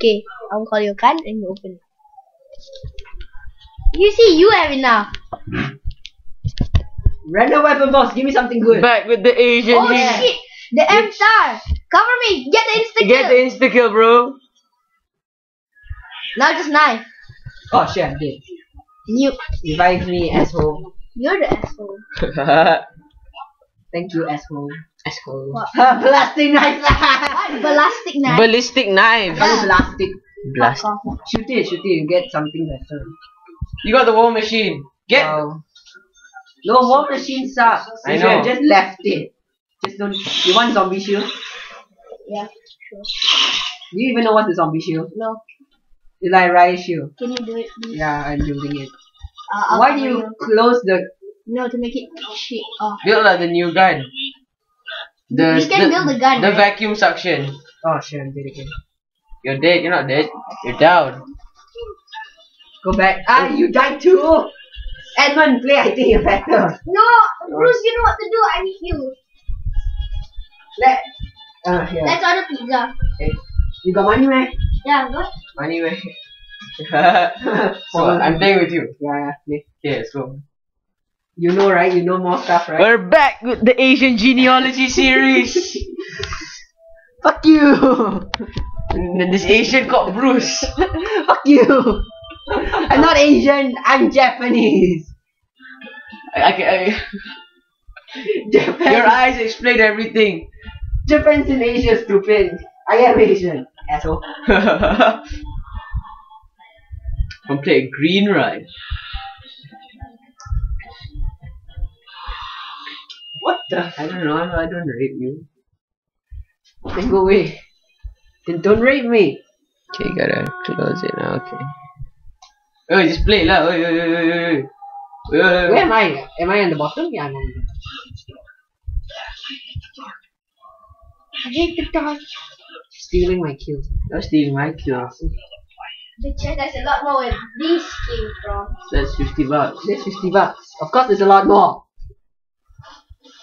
Okay, I'll call your gun and you open it. You see, you have enough. Random weapon boss, give me something good. Back with the Asian. Oh G. shit! The M star! Cover me! Get the insta kill! Get the insta kill, bro. Now just knife. Oh shit, I did. You, Revive me, asshole. you're the asshole. Thank you, asshole. Asshole. What? Plastic knife! What? Ballistic knife? Ballistic knife. Only plastic. Blast. Shoot it, shoot it, you get something better. You got the war machine. Get. Wow. No, war machine sucks. I You should have know. just left it. Just don't. You want zombie shield? Yeah, sure. Do you even know what's a zombie shield? No. It's like riot shield. Can you do it, please? Yeah, I'm building it. Uh, Why do cover you close the? No, to make it shit off. Build like the new gun. The, You can build a gun, The right? vacuum suction. Oh shit, I did it again. You're dead. You're not dead. You're down. Go back. Ah, you died too. Edmund, play. I think you're better. No, Bruce, you know what to do. I need you. Let. Uh, here. Let's order pizza. Hey, you got money, man? Yeah, go. Money way. so I'm playing with you. Yeah, yeah. play. Okay, let's go. You know, right? You know more stuff, right? We're back with the Asian genealogy series. Fuck you. and this Asian called Bruce. Fuck you. I'm not Asian. I'm Japanese. I, I, I, Japan. your eyes explain everything. Japan's in Asia, stupid. I am Asian, asshole. I'm playing green right. I don't know. I don't rape you. Then go away. Then don't rape me. Okay, gotta close it now. Okay. Oh, just play lah. Oh. Oi, oi, oi. Where am I? Am I on the bottom? Yeah, I'm on the I hate the dog. Stealing my kills. You're stealing my kills. The chat there's a lot more where this came from. That's 50 bucks. There's 50 bucks. Of course, there's a lot more.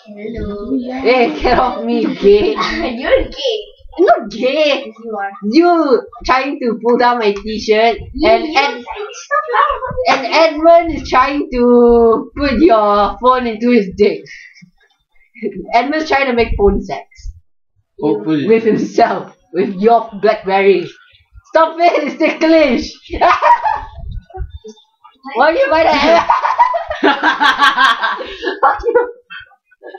Hello. Hey, get off me, gay. You're gay. I'm not gay. Yes, you are. You trying to pull down my t-shirt and, You- and, Stop and Edmund is trying to put your phone into his dick. Edmund's trying to make phone sex oh, Hopefully. with himself, with your Blackberry. Stop it, it's ticklish. Why do you buy that? Fuck you.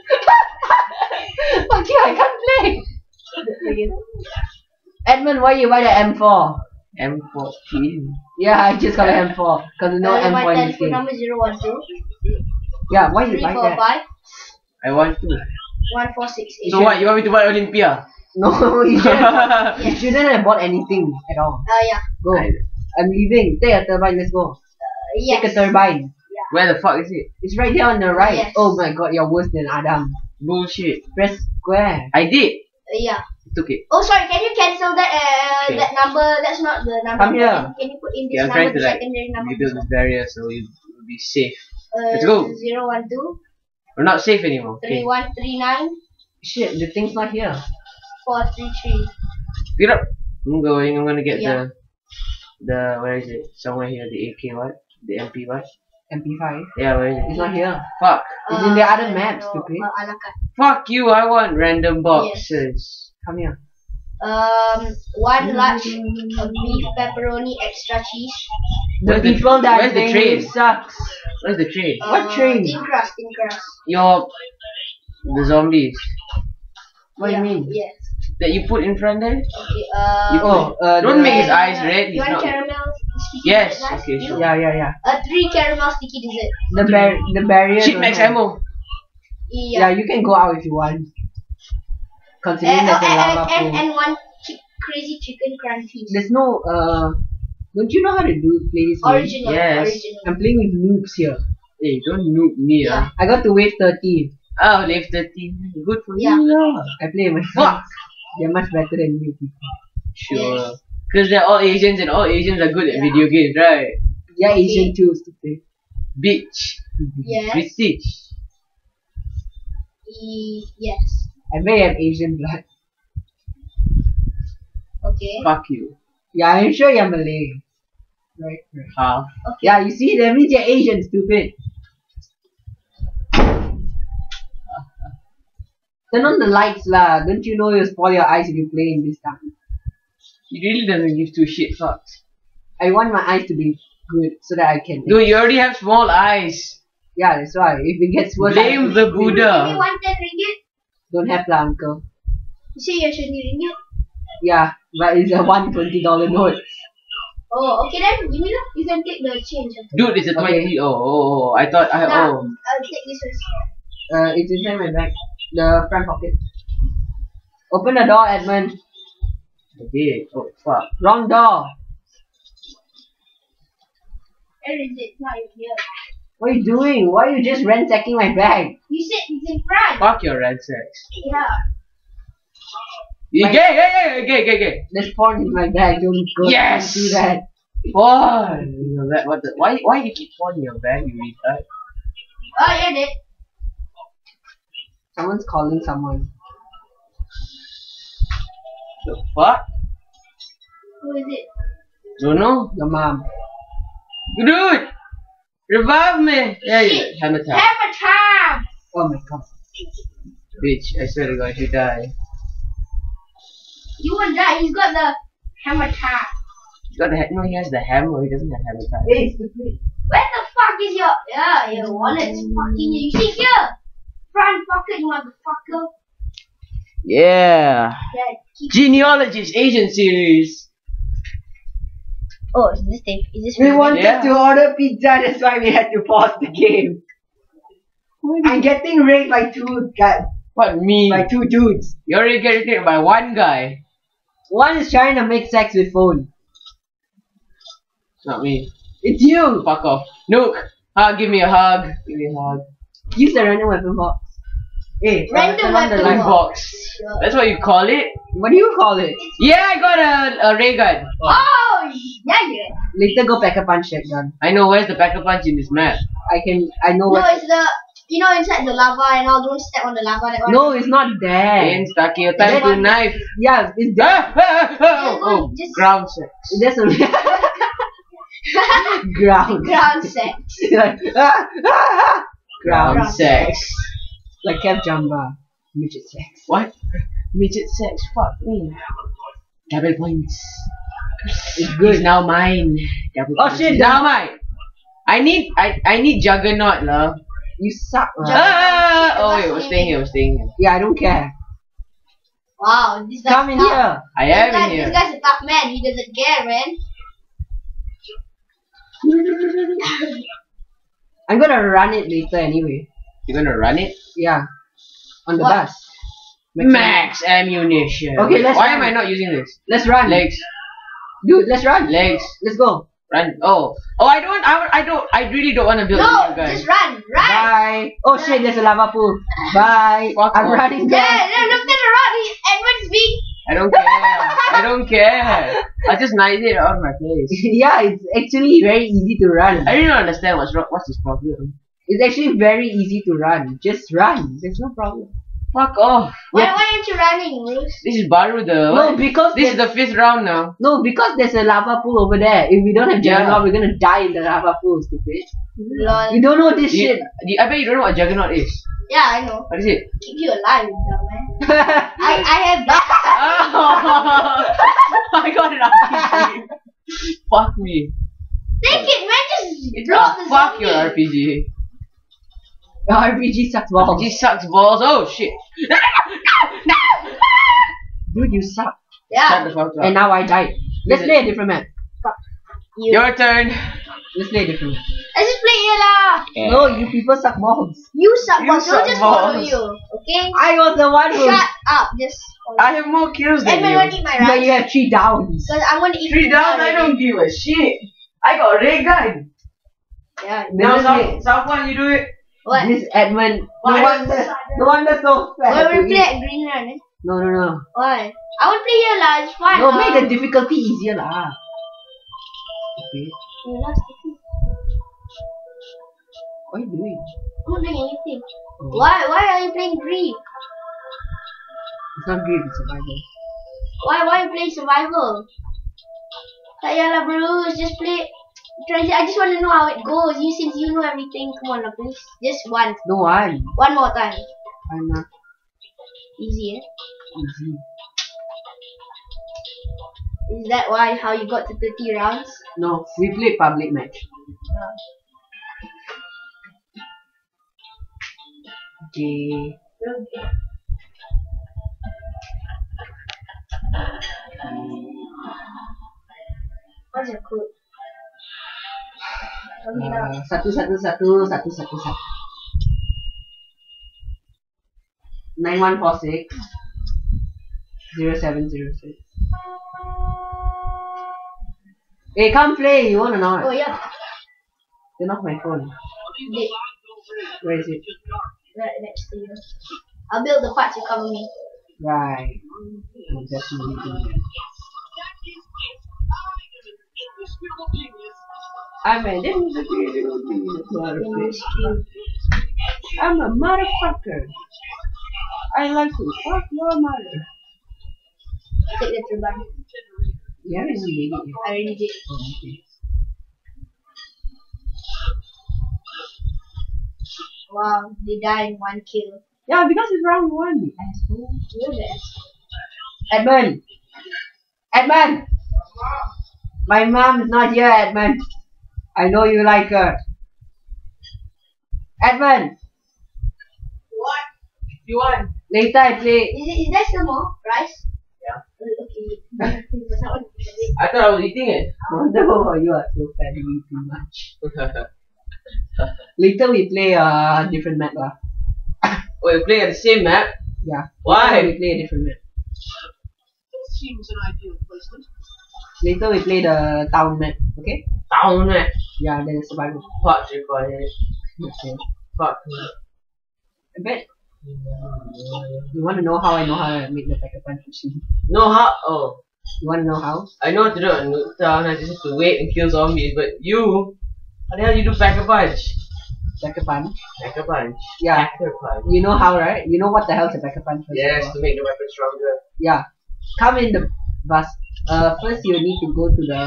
Fuck you, I can't play. Edmund, why you buy the M4? M14. Yeah, I just got an M4 because there's no Uh, M4 in this telephone game. number zero one two Yeah, why you three buy four that? five I want to. one four six eight. So what? You want me to buy Olympia? No, you shouldn't, have, you Yes. shouldn't have bought anything at all. Uh, yeah. Go. I- I'm leaving. Take a turbine, let's go. Uh, yes. Take a turbine. Where the fuck is it? It's right there on the right. Yes. Oh my god, you're worse than Adam. Bullshit. Press square. I did. Uh, yeah. Took it. Oh, sorry. Can you cancel that? Uh, Okay. that number. That's not the number. Come here. Can, you put in this Yeah, I'm number, trying to the like secondary number? rebuild this barrier so you will be safe. Uh, Let's go. Zero one two We're not safe anymore. three Okay. one three nine Shit, the thing's not here. four three three. Get up. I'm going. I'm gonna get Yeah. the the where is it? Somewhere here. The AK what? The MP what? MP5. Yeah, where is It's not here. Fuck. It's in the Uh, other map, no, stupid. Uh, a la carte. Fuck you. I want random boxes. Come here. Um, one large uh, beef pepperoni extra cheese. The Where's the- people that where's the are train? sucks. Where's the train? What Uh, train? Thin crust, thin crust. Your the zombies What yeah, do you mean? Yes. that you put in front there. Okay. Um, You- Oh, uh, Don't make his eyes red. You He's want not. caramel sticky Yes, dessert? okay, sure. Yeah, yeah, yeah. Uh, three caramel sticky dessert. The bar the barrier. Shit, don't max ammo. Yeah. Yeah. you can go out if you want. Considering and, there's a and, lava and, and, pool. and one chi- crazy chicken crunchy. There's no uh. Don't you know how to do play this game? Original. Yes. Original. I'm playing with noobs here. Hey, don't noob me, Yeah. I got to wave 30. ah. Oh, leave 13. Good for Yeah. you. lah. I play with my Fuck. They're much better than you people. Sure. Yes. Because they're all Asians and all Asians are good at Yeah. video games, right? Yeah, Okay. Asian too, stupid. Bitch. Yes. British. E- yes. I may have Asian blood. Okay. Fuck you. Yeah, I'm sure you're Malay. Right. right. Half. Yeah, you see, that means you're Asian, stupid. Turn on the lights lah. Don't you know you'll spoil your eyes if you play in this time? He really doesn't give two shit fucks. I want my eyes to be good so that I can. Dude, you already have small eyes. Yeah, that's why. If it gets worse, I Blame the to- Give me Buddha. one ten ringgit. Don't have lah, uncle. You say you're showing ringgit. Yeah, but it's a one twenty dollar note. Oh, okay then. Give me that. You can take the change. Dude, it's a Okay. 20. Oh, oh, oh. I thought I. Nah, Oh. I'll take this first. Uh, it's inside my bag, the front pocket. Open the door, Edmund. Okay. Oh, fuck. Wrong door. Where is it? Not in here. What are you doing? Why are you just ransacking my bag? You said it's in front. Fuck your red sex. Yeah. Gay, gay, gay, gay, gay, gay. There's porn in my bag. Don't go Yes! don't do that. Porn. in your bag. What the? Why? Why you keep porn in your bag? You retard. Oh, you're dead. Someone's calling someone. The fuck? Who is it? Don't know. Your mom. Dude, revive me. Yeah, yeah. Shit. Hammer time. Hammer time. Oh my god. Bitch, I swear to God, you die. You will die. He's got the hammer time. He's got the no, he has the hammer. He doesn't have hammer time. Hey. Where the fuck is your yeah your wallet's fucking you? You see here, front pocket, you motherfucker. Yeah. Yeah, keep. Genealogies Asian series. Oh, is this thing? Is this We wanted Yeah. to order pizza, that's why we had to pause the game. I'm getting raped by two guys, What me? by two dudes. You already getting it by one guy. One is trying to make sex with phone. Not me. It's you. Fuck off. Nook. Hug, give me a hug. Give me a hug. Use the random weapon box. Hey, Random turn the weapon light. Life box. That's what you call it? What do you call it? Yeah, I got a, a ray gun. Oh, yeah, yeah. Later go pack a punch that gun. I know where's the pack a punch in this map. I can. I know No, it's the you know inside the lava and all. Don't step on the lava. That one. No, it's not there. In stuck your time to knife. Yeah, it's there. Ah, ah, ah, oh, oh, Just- ground sex. There's a ground. Ground sex. like. Ground Ground. sex. Like KevJumba. Midget sex. What? Midget sex. Fuck me. Double points. It's Good good. now mine. Double Oh, points. shit, Now mine. I need I I need juggernaut lah. You suck, right? Ah! Oh wait, we're staying here. We're staying here. Yeah, I don't care. Wow, this guy's Come in tough. here. I This, am guy, in here. this guy's a tough man. He doesn't care, man. I'm gonna run it later anyway. You're gonna run it? Yeah. On the What? bus. Max ammunition. Okay, let's Why run. am I not using this? Let's run. Legs. Dude, let's run. Legs. Let's go. Run. Oh. Oh, I don't. I, I don't. I really don't want to build No, you guys. just run, run. Bye. Oh shit, there's a lava pool. Bye. Fuck I'm off. running Yeah, back. no, look at the run. He, Edward's being. I don't care. I don't care. I just knife it out of my face. yeah, it's actually very easy to run. I really don't understand what's wrong. What's his problem? It's actually very easy to run. Just run. There's no problem. Fuck off. Why, Yeah. why aren't you running, Bruce? This is Baru the. No, because This is the fifth round now. no, because there's a lava pool over there. If we don't have Yeah. Juggernaut, we're gonna die in the lava pool, stupid. Lol. You don't know this you, shit. you- I bet you don't know what Juggernaut is. Yeah, I know. What is it? Keep you alive, you dumb man. I, I have that. Oh, I got it out. Fuck me. Take it, man. Just It's blow not the fuck zombie. your RPG. The RPG sucks balls. RPG sucks balls. Oh shit. No, no, no, no. Dude, you suck. Yeah. And now I died. Let's play a different map. You. Your turn. Let's play a different map. Let's just play here lah. No, you people suck balls. You suck You balls. suck Don't just follow you. Okay? I was the one who. Shut up. Just. I have more kills than Edmund, you. eat my But you have three downs. Because I'm to eat Three pizza down. I don't give a shit. I got a ray gun. Yeah. Now, Let's play- South, South you do it. What? This Edmund. No Why? wonder. No wonder so fat. Why we play at Green Run? Eh? No, no, no. Why? I to play here lah. It's fun. No, lah. make the difficulty easier lah. Okay. You lost the key. What are you doing? I'm not doing anything. Oh, Why? Why are you playing Greed? It's not great, it's survival. Why? Why are you playing survival? Tak yalah bro, just play. I just want to know how it goes. You since you know everything, come on, please. Just one. No one. one more time. I'm not Easy, eh? easy. Is that why how you got to 30 rounds? No, we play public match. Okay. What's your code? Uh, satu satu satu satu satu satu. Nine one four six zero seven zero six. Hey, come play. You wanna Oh not? yeah, Turn off my phone. Did, Where is it? right next to you. I'll build the parts you cover me. Right. Oh, definitely. Do. I'm an individual English cube. I'm a motherfucker. I like to fuck your mother. Take the turban. Yeah, it's really. I already did. Oh, okay. Wow, they die in one kill. Yeah, because it's round one, you asshole. You're the asshole. Edmund! Edmund! My mom is not here, Edmund. I know you like her. Edmund! What? You want? Later I play. Is, it, is there still more rice? Yeah. Uh, Okay. I want to eat it. Thought I was eating it. Wonder why you are so fat and eat too much. Later we play a different map lah. oh, you play at the same map? Yeah. Why? Later we play a different map. Seems an ideal placement. Later we play the town map, okay? Town map. Yeah, then it's survival. Parts required. Okay. Fuck. I bet you wanna know how I know how to make the pack a punch machine. No how? Oh, You wanna know how? I know what to do on Town. I just have to wait and kill zombies. But you, how the hell you do pack a punch? Pack a punch. Pack a punch. Yeah. Pack a punch. You know how, right? You know what the hell's a pack a punch? Yes, to make the weapon stronger. Yeah. Come in the bus. Uh, first you need to go to the.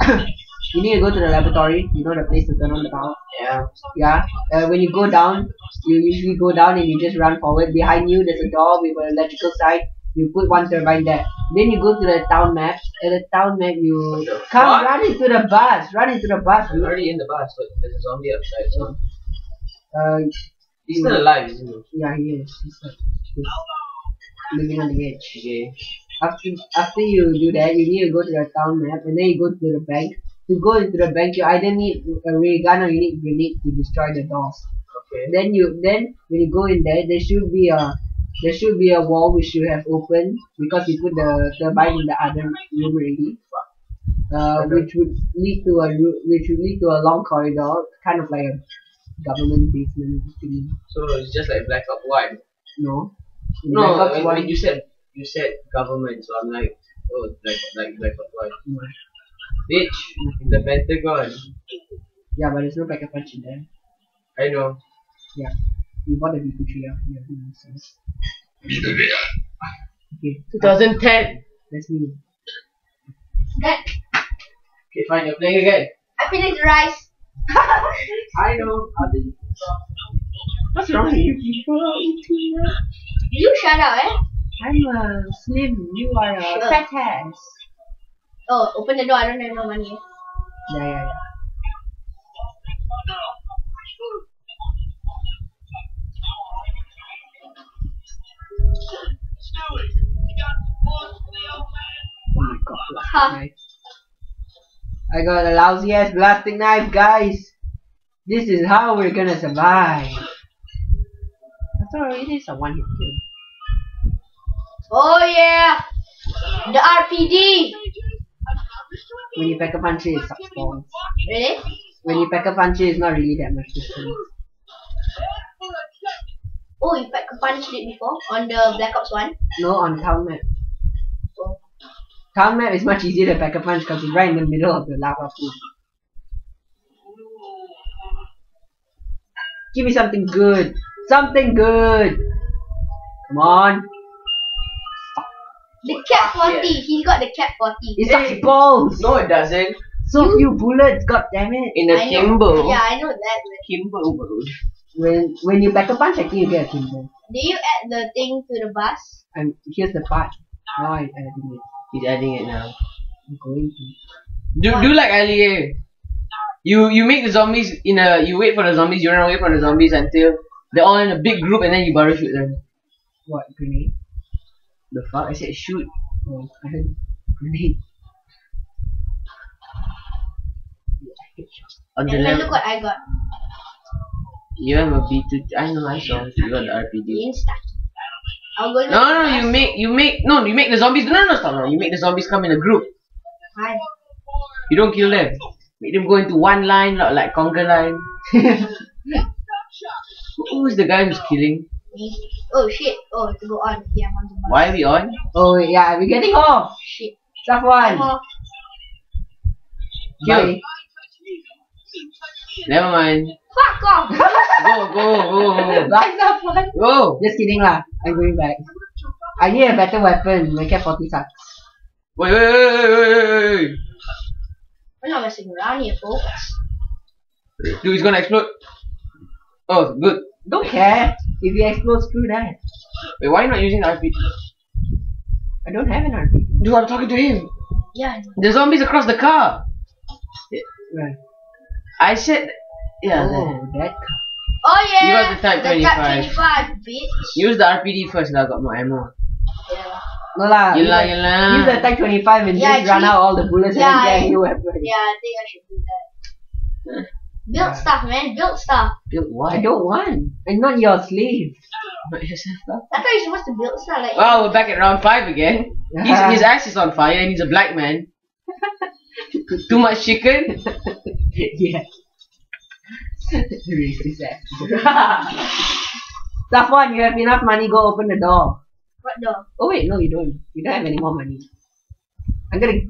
you need to go to the laboratory. You know the place to turn on the power. Yeah. Yeah. Uh, when you go down, you usually go down and you just run forward. Behind you, there's a door with an electrical side. You put one turbine there. Then you go to the town map. At the town map, you come fuck? run into the bus. Run into the bus. Dude. already in the bus, but there's a zombie outside. So Uh, he's still alive, isn't he? yeah, he is. He's, like, he's living on the edge. Okay. After after you do that, you need to go to the town map and then you go to the bank. To go into the bank, you either need a ray gun or you need grenade to destroy the doors. Okay. Then you then when you go in there, there should be a there should be a wall which you have opened because you put the turbine in the other room already. Uh, which would lead to a which would lead to a long corridor, kind of like a government basement thing. So it's just like Black Ops One. No. In No, Black Ops one- when you said you said government, so I'm like, oh, like like Black Ops One. No. Bitch, the Pentagon. Yeah, but there's no backup punch in there. I know. Yeah. You bought the V2 tree, yeah. Yeah, that makes sense. Okay, 2010. that's me. Good. Okay, fine, you're playing again. I finished the rice. I know. What's wrong with you people? Eating that? You shut up, eh? I'm a slim, you are a Sure. fat ass. Oh, open the door. I don't have no money. Yeah, yeah, yeah. Stewie, you got the book for the old man? Oh my god, Huh. knife. I got a lousy ass plastic knife, guys. This is how we're gonna survive. After all, it is a one hit kill. Oh yeah. The RPD. When you pack a punch, it sucks balls. Really? When you pack a punch, it's not really that much different. Oh, you pack punched it before on the Black Ops one. No, on town map. Oh. Town map is much easier to pack a punch because it's right in the middle of the lava pool. Give me something good. Something good. Come on. Fuck. The KAP-40. He's got the KAP-40. It sucks balls. No, it doesn't. So few bullets. God damn it. In a I know. Kimbo. Yeah, I know that. But Kimbo oh mode. When when you back a punch, I think you get a kimbo. do you add the thing to the bus? And here's the part. Now I'm adding it. He's adding it now. I'm going to. Do do like Ali. Eh? You you make the zombies in a you wait for the zombies, you run away from the zombies until they're all in a big group and then you barrel shoot them. What grenade? The fuck? I said shoot. Oh, I had grenade. On the left. look what I got. You have a B2 I know I saw you got the RPG. Insta. I'm going No no bus. you make you make no you make the zombies no no stop no you make the zombies come in a group. Hi. You don't kill them. Make them go into one line not like conquer line. Who is the guy who's killing? Oh shit. Oh, to go on. Yeah, I'm on the bus. Why are we on? oh yeah, we're getting off. Shit. Stuff I'm one. off. Bye. Never mind. Fuck off. Go go go go. Stuff one. Go. Just kidding lah. I'm going back. I need a better weapon. My cat 40 sucks. Wait wait wait wait wait wait. We're not messing around here, folks. Dude, it's gonna explode. Oh, good. Don't care. If you explode, screw that. Wait, why are you not using the RPG? I don't have an RPG. Dude, I'm talking to him. Yeah. The zombies across the car. Right. I said, yeah. Oh, that. Oh yeah. You got the Type The 25. Type 25, bitch. Use the RPD first, lah. Got more ammo. Yeah. No lah. use Yelah, the- yelah. Use the Type 25 and Yeah, just run out all the bullets Yeah, and get a new weapon. Yeah, I think I should do that. Build Yeah. stuff, man. Build stuff. Build what? I don't want. I'm not your slave. Not yourself, lah. I thought you're supposed to build stuff like. Wow, we're back at round five again. His, his ass is on fire and he's a black man. Too much chicken? yeah. Racist ass. Safwan, you have enough money, go open the door. What the? Oh wait, no you don't. You don't have any more money. I'm gonna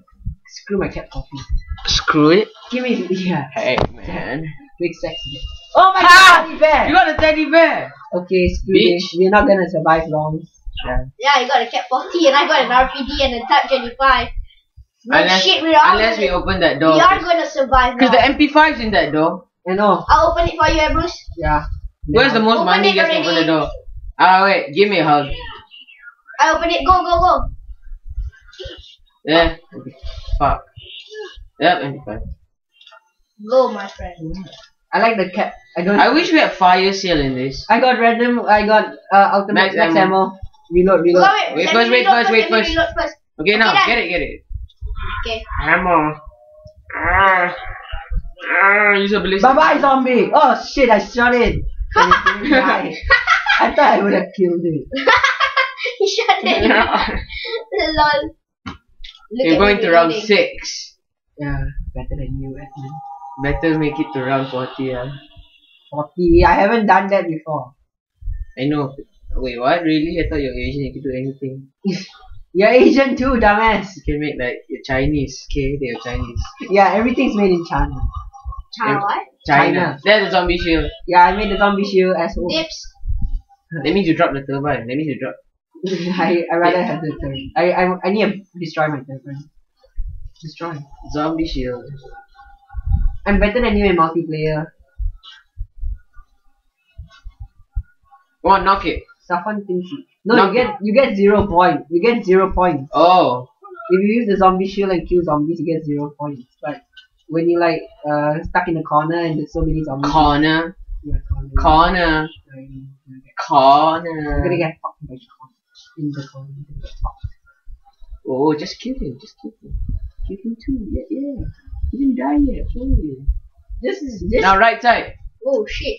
screw my cat coffee. Screw it. Give me the yeah. Hey, man. Big sexy. Oh my Ha! god, teddy bear! You got a teddy bear! Okay, screw Bitch. this. We're not gonna survive long. Yeah. Yeah, you got a Cat 40 and I got an RPD and a Type 25. No Unless, shit, we are unless we gonna, open that door. we are gonna survive Because the now. MP5's in that door. I know. I'll open it for you, eh, Bruce. Yeah. Where's the most Open money it just open the door? Ah, wait. Give me a hug. I open it. Go, go, go. Yeah. Okay. Fuck. Yep, MP5. Go, my friend. I like the cat. I don't. I wish we had fire sale in this. I got random. I got uh, ultimate Max max, ammo. ammo. Reload, Go, reload. wait, Wait let first, me wait first, wait first. reload first. Okay, now, get it, get it. Okay. Ammo. Ah. Ah, use a ballistic. Bye bye zombie. Oh shit! I shot it. And it didn't die. I thought I would have killed it. he shot it. Lol. Look We're going to round reloading. six. Yeah, better than you, Edmund. Better make it to round 40. Yeah. Forty. I haven't done that before. I know. Wait, what? Really? I thought you're Asian. You could do anything. You're Asian too, dumbass. You can make like you're Chinese. Okay, they're Chinese. Yeah, everything's made in China. China what? China. China. There's a zombie shield. Yeah, I made the zombie shield as well. Dips. That means you drop the turbine. That means you drop. I I rather have the third. I I I need to destroy my third one. Destroy. Zombie shield. I'm better than you in multiplayer. Go on, knock it. Safwan thinks No, Knock you get you get zero point. You get zero points. Oh. If you use the zombie shield and kill zombies, you get zero points. But when you like uh stuck in a corner and there's so many zombies, Corner. yeah, corner, Corner. you're gonna get- Corner. you're gonna get corner. In the corner, you're gonna get fucked. Oh, just kill him. Just kill him. Kill him too. Yeah, yeah. He didn't die yet. Oh. This is this. Now right side. Oh shit.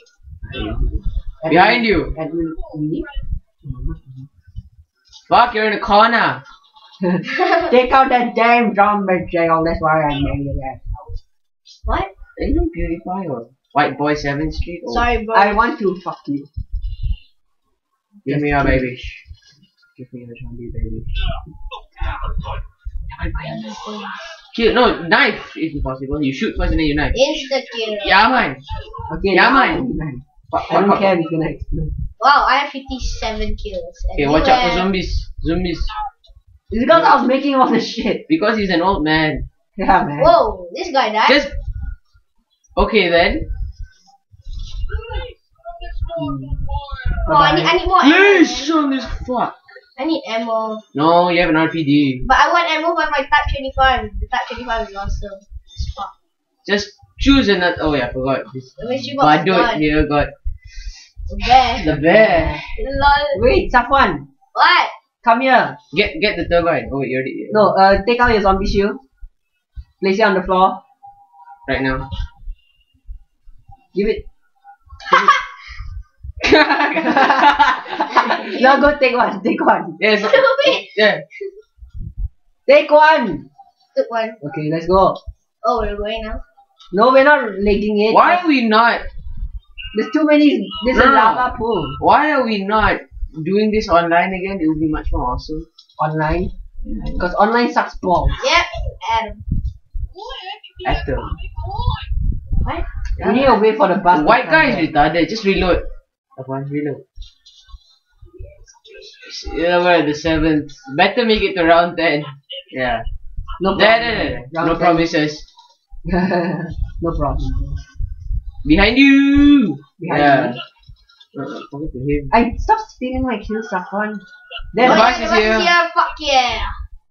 Behind you. Edmund, me? Me. Fuck, you're in a corner. Take out that damn zombie jail. That's why I'm mad at that. What? Ain't no PewDiePie or White Boy 7th Street. Oh, Sorry, bro. I want to fuck you. Give me your baby. Give me your zombie baby. Kill, no, knife if possible. You shoot first and then you knife. Insta kill. Yeah, man. Okay, Yeah, now man. I'm done. I don't fuck, care if it's gonna explode. Wow, I have 57 kills. Okay, watch out for zombies. Zombies. It's because I was making all the shit. Because he's an old man. Yeah, man. Whoa, this guy died. Just okay then. oh, I need, I need more ammo. Please, son, this fuck. I need ammo. No, you have an RPD. But I want ammo for my Type 25. The Type 25 is awesome. As fuck. Just choose another. Oh yeah, I forgot this. The mystery box is Badut gone. here got The bear. the bear. Lol. Wait, Safwan, What? come here. Get get the turbine. Oh wait, you already. No, uh, take out your zombie shield. Place it on the floor. Right now. Give it. No, go take one. Take one. yes. Stupid. Yeah. Take one. Took one. Okay, let's go. Oh, we're going now. No, we're not legging it. Why are we not? There's too many. There's a No. lava pool Why are we not doing this online again? It would be much more awesome. online. Because online sucks balls. Yep. Adam. Actor. What? We need to wait for the bus. The white come guy is back. retarded. Just reload. Upon reload. Yeah, we're the seventh. Better make it to round ten. Yeah. No There, problem. there, there. Round No promises. no problem. Behind you. Behind yeah. you. Uh, forget to him. I stop stealing my kills, Safwan. The There, Oh, is the bus here. is here. Fuck yeah.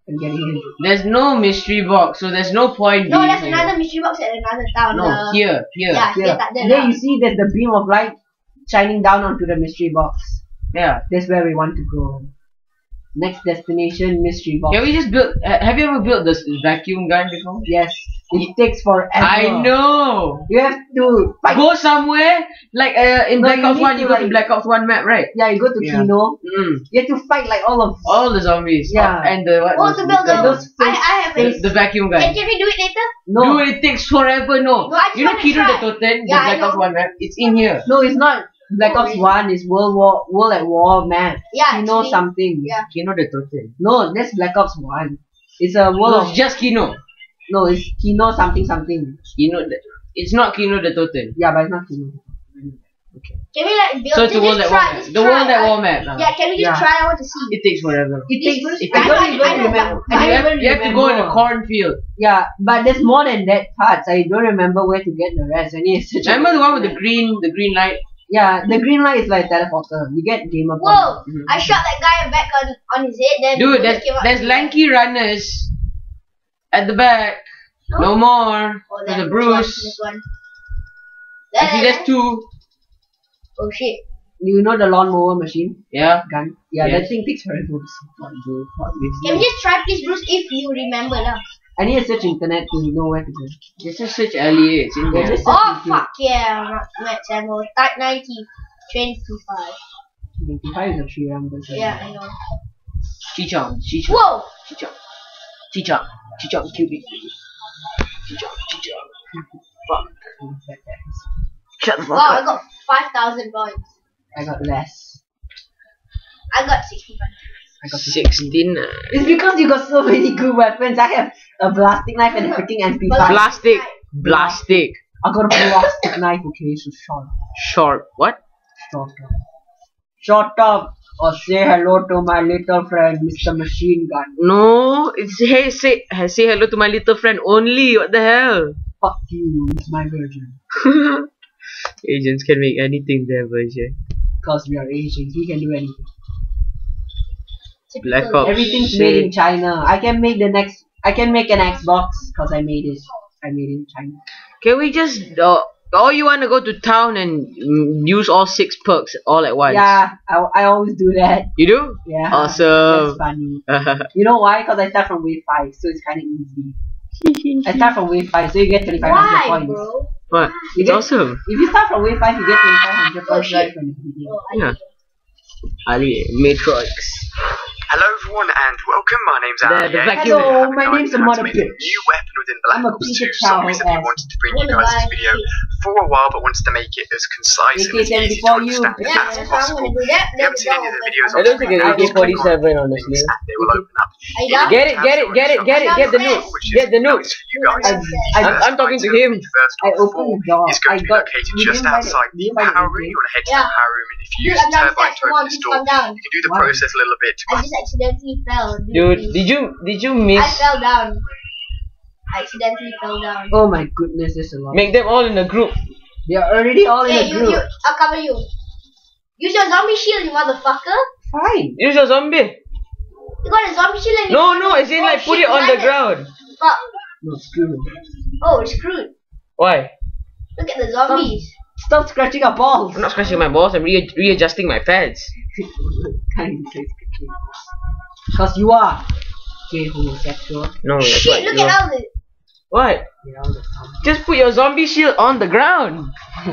I'm getting in. There's no mystery box, so there's no point. No, being there's here. another mystery box at another town. No, the- here, here. Yeah, Yeah. here tak ada then you see there's the beam of light shining down onto the mystery box. Yeah. That's where we want to go. Next destination, mystery box. Can we just build? ha- Have you ever built this vacuum gun before? Yes. It takes forever. I know. You have to fight. Go somewhere like uh, in No, Black you Ops One. to, You go to Black Ops One map, right? Yeah, you go to Yeah. Kino. Mm. You have to fight like all of All the zombies. Yeah. Oh, and the what? Oh, to build the. those I, face- I have the, a. the vacuum Can, gun. can we do it later? no. Dude, it takes forever. No. No, I just you know wanna Kino try. the Toten, the Yeah, I Black Ops. One map. It's in here. No, it's not Black Ops really? One. is World War World at War man. Yeah, Kino actually. something. Yeah. Kino der Toten. No, that's Black Ops One. It's a No, World. it's just Kino. no, it's Kino something something. Kino. The, it's not Kino der Toten. Yeah, but it's not Kino. Okay. Can we like build? So it's the just World at try, War map. just The try, World at uh, War map. uh. Yeah, can we just Yeah. try? I want to see. It takes forever. It Yes, takes. Bruce, I I don't know, even I know, remember. but- I You don't have, even you have to go in a remember. cornfield. Yeah, but there's more than that parts. I don't remember where to get the rest. I need to search Remember it. the one with the green, the green light? Yeah, the green light is like teleporter. You get gamer points. Whoa! Mhm. I shot that guy back on on his head. Then Dude, there's, came there's lanky runners at the back. No more. Oh, There's a Bruce. This one. I think There, there's two. Oh shit! You know the lawnmower machine Yeah. gun? Yeah, Yes. that thing takes forever to spawn, dude. Fuck this. Can we just try, please, Bruce, if you remember lah? I need to search internet to know where to go. This is such LEA. It's in Yeah, there. just oh, search Oh YouTube. fuck yeah! Ma- Max ammo type 90, 25. 25 is a three round version. Yeah, I know. Chichong. Chichong. Whoa! Chichong. Chichong. Chichong. Cubic. Chichong. Chichong. Fuck. Shut the fuck Wow, I up. got 5,000 points. I got less. I got 65. I got 16. Uh, it's because you got so many good weapons. I have a blasting knife and a freaking MP5. Plastic. Plastic. I got a plastic knife. Okay, so short. Short. What? Short up. Shut up or say hello to my little friend, Mr. Machine Gun. No. It's hey say say hello to my little friend only. What the hell? Fuck you, it's my version. Agents can make anything their version. Because we are Asians, we can do anything. Black Ops. Everything's shit. made in China. I can make the next. I can make an Xbox because I made it. I made it in China. Can we just uh, or you want to go to town and use all six perks all at once? Yeah, I, I always do that. You do? Yeah. Awesome. That's funny. You know why? Because I start from wave 5, so it's kind of easy. I start from wave 5, so you get 2500 Why, points. bro? what? You It's get, awesome. If you start from wave 5, you get 2500 Oh, points shit. right from the beginning. Oh, Yeah. Ali, Matrix. Hello everyone and welcome, my name's The- Ali. the vacuum- Hello, my name's a mother Make a bitch. new weapon within Black I'm a Ops piece 2, of so I child recently ass. wanted to bring Wanna you guys this buy video shit. for a while, but wanted to make it as concise and as AK-10 easy to before you. understand Yeah, as that's how I'm possible. gonna do that. If you haven't seen any of the videos, I don't think it's I'll just click on AK-47 links honestly. and they will open up. Are you down? Get it, get it, get it, get it, get the nuke. Which is Get the nuke. nice for you guys. I- I- I'm, I'm talking to him. First I of opened all, the door. is going I to be got. located you just didn't buy the- outside you the didn't buy the power AK? room. You want to head to Yeah. the power room, and if you Dude, use I'm the turbine downstairs. to Come open on, this just door, come down. you can do the Why? process a little bit. I just accidentally fell. Dude, did you did you miss? I fell down. I accidentally fell down. Oh my goodness, there's a lot. make them all in a group? They are already all in a you, group. you, I'll cover you. Use your zombie shield, you motherfucker. Fine. Use your zombie. You got a zombie shield and No, no, as in Oh, like put it on the it. ground. Fuck. No, screw them. Oh, it's screwed. Why? Look at the zombies. Stop scratching our balls. I'm not scratching my balls. I'm re- readjusting my pads. Can't even say scratching. Cause you are gay homosexual. No, that's Shit, what look you at are. all the. What? You know, Just put your zombie shield on the ground,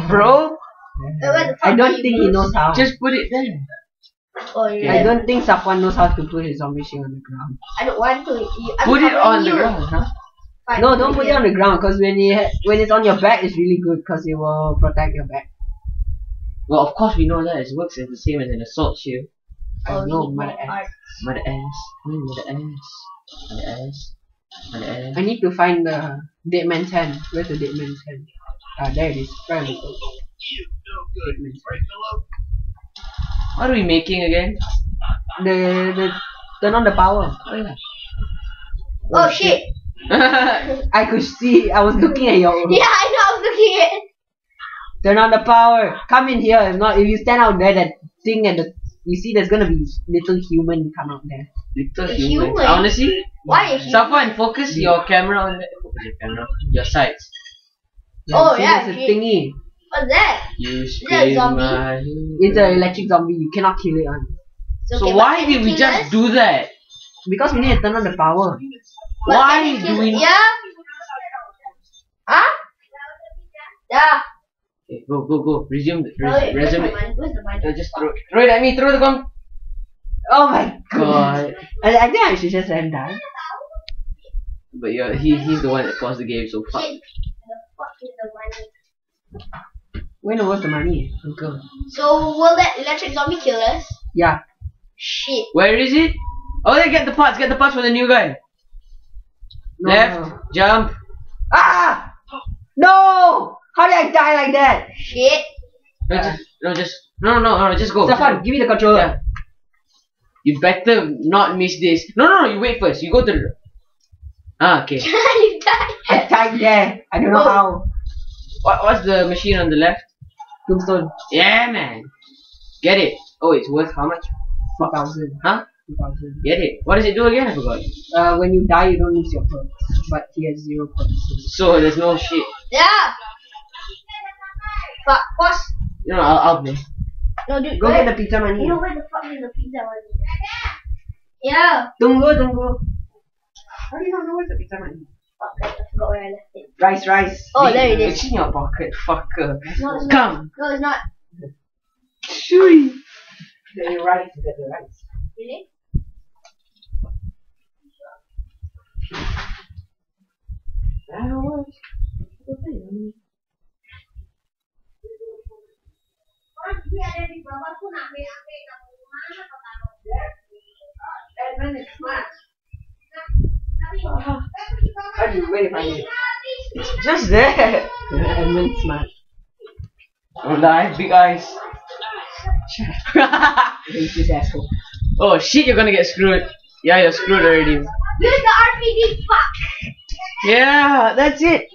bro. Where the fuck I don't think he knows how. Just put it there. Oh, yeah. I don't think Safwan knows how to put his zombie shield on the ground. I don't want to. I'm Put it covering on the ground, huh? Fine, No, don't put it on the ground. Cause when you ha- when it's on your back, it's really good. Cause it will protect your back. Well, of course we know that it works as the same as an assault shield. I Oh, know, you mother ass. more Mother ass. Mother ass. Mother ass. Mother ass. I need to find the dead man's hand. Where's the dead man's hand? Ah, there it is. Right. You no good. Dead man's Break the load. What are we making again? The the turn on the power. Oh yeah. Oh, shit. I could see. I was looking at your. Yeah, I know. I was looking at. Turn on the power. Come in here. If not, if you stand out there, that thing and the you see, there's gonna be little human come out there. Little A human. human? Honestly, Why is he? Someone focus your camera on the focus your camera. Your sides. Oh, see, yeah, There's a thingy. What's that? You that a zombie? It's an electric zombie. You cannot kill it on. So okay, why did we just us? do that? Because we need to turn on the power. But Why can you do kill we? Yeah. Huh? Yeah. Okay, go go go. Resume. the- Oh, Res- the resume. Where's the money? No, just throw, throw it at me. Throw the gun. Oh my God. I, I think I should just let him die. But yeah, he he's the one that caused the game. So fuck. Shit. The fuck is the money? When was the money, uncle? So will that electric zombie kill us? Yeah. Shit. Where is it? Oh, they get the parts. Get the parts for the new guy. No, Left. Jump. Ah! No! How did I die like that? Shit. No, just no, just no, no, no, just go. Stefan, give me the controller. Yeah. You better not miss this. No, no, no. You wait first. You go to the. Ah, okay. you died. I died there. I don't know Oh. how. What, what's the machine on the left? Tombstone. Yeah, man. Get it. Oh, it's worth how much? 2000. Huh? 2000. Get it. What does it do again? I forgot. Uh, when you die, you don't lose your perks. But he has zero perks. So there's no shit. Yeah. Fuck. You know, I'll, I'll play. No, dude. Go where, get the pizza money. You know where the fuck is the pizza money? Yeah. Tunggu, tunggu. How do you not know where's the pizza money? Fuck. I forgot where I left it. Rice, rice. Oh, there it is. It's in your pocket, fucker. No, it's not. Come. No, it's not. Shui. Get the rice, get the rice. Really? How do you wait if I need It's just there. Edmund smart. Don't lie, big eyes. Racist asshole. oh shit, you're gonna get screwed. Yeah, you're screwed already. Use the RPG fuck. Yeah, that's it.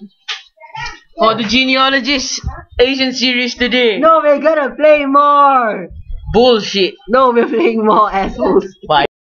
For the genealogist Asian series today. No, we're gonna play more. Bullshit. No, we're playing more assholes. Bye.